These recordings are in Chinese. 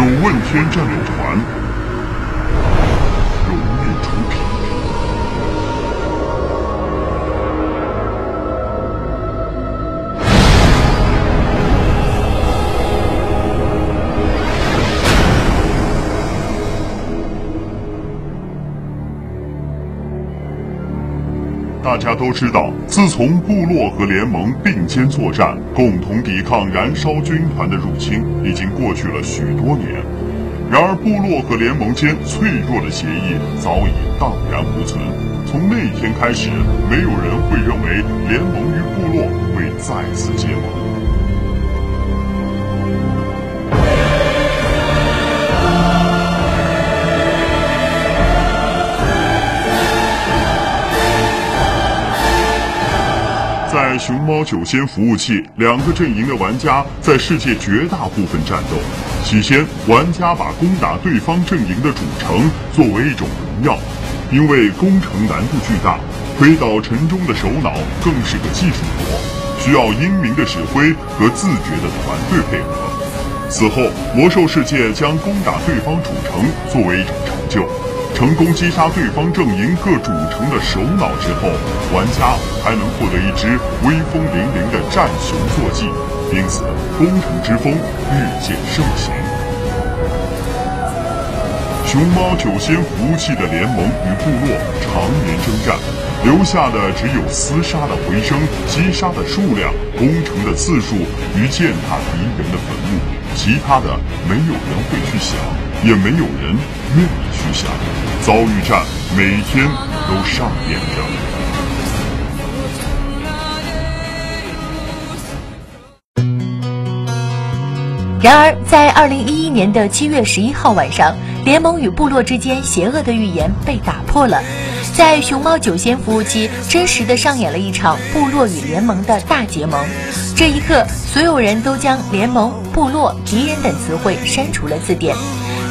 九问天战斗团大家都知道，自从部落和联盟并肩作战，共同抵抗燃烧军团的入侵，已经过去了许多年。然而，部落和联盟间脆弱的协议早已荡然无存。从那天开始，没有人会认为联盟与部落会再次结盟。在熊猫九仙服务器，两个阵营的玩家在世界绝大部分战斗。起先，玩家把攻打对方阵营的主城作为一种荣耀，因为攻城难度巨大，推倒城中的首脑更是个技术活，需要英明的指挥和自觉的团队配合。此后，魔兽世界将攻打对方主城作为一种成就。成功击杀对方阵营各主城的首脑之后，玩家还能获得一只威风凛凛的战熊坐骑，因此攻城之风日渐盛行。熊猫九仙服务器的联盟与部落常年征战，留下的只有厮杀的回声、击杀的数量、攻城的次数与践踏敌人的坟墓，其他的没有人会去想，也没有人愿意去想。遭遇战每天都上演着。然而，在二零一一年的七月十一号晚上，联盟与部落之间邪恶的预言被打破了。在熊猫九仙服务器，真实的上演了一场部落与联盟的大结盟。这一刻，所有人都将联盟、部落、敌人等词汇删除了字典。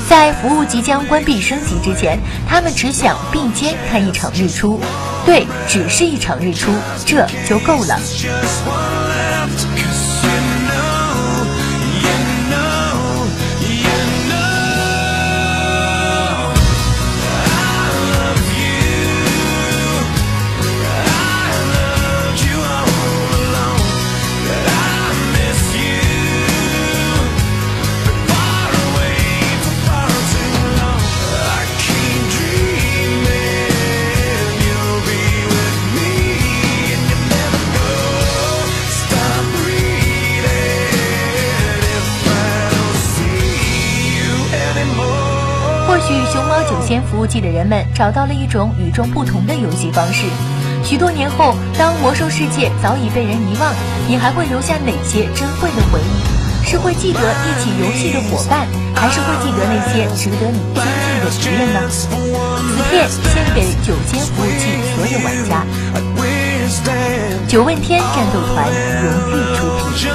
在服务即将关闭升级之前，他们只想并肩看一场日出。对，只是一场日出，这就够了。前服务器的人们找到了一种与众不同的游戏方式。许多年后，当魔兽世界早已被人遗忘，你还会留下哪些珍贵的回忆？是会记得一起游戏的伙伴，还是会记得那些值得你尊敬的敌人呢？此片献给九仙服务器所有玩家。九问天战斗团荣誉出品。